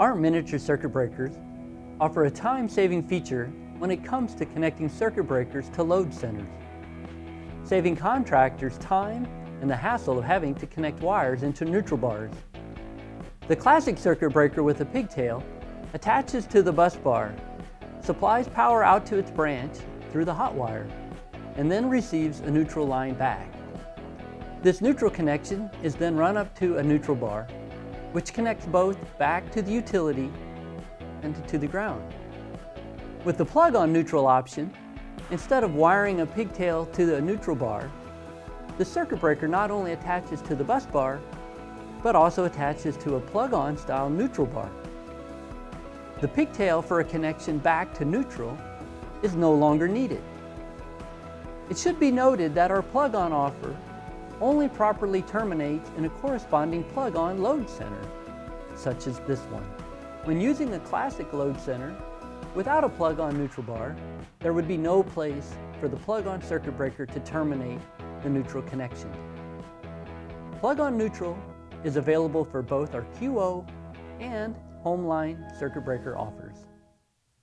Our miniature circuit breakers offer a time-saving feature when it comes to connecting circuit breakers to load centers, saving contractors time and the hassle of having to connect wires into neutral bars. The classic circuit breaker with a pigtail attaches to the bus bar, supplies power out to its branch through the hot wire, and then receives a neutral line back. This neutral connection is then run up to a neutral bar which connects both back to the utility and to the ground. With the plug-on neutral option, instead of wiring a pigtail to the neutral bar, the circuit breaker not only attaches to the bus bar, but also attaches to a plug-on style neutral bar. The pigtail for a connection back to neutral is no longer needed. It should be noted that our plug-on offer only properly terminates in a corresponding plug-on load center, such as this one. When using a classic load center, without a plug-on neutral bar, there would be no place for the plug-on circuit breaker to terminate the neutral connection. Plug-on neutral is available for both our QO and Homeline circuit breaker offers.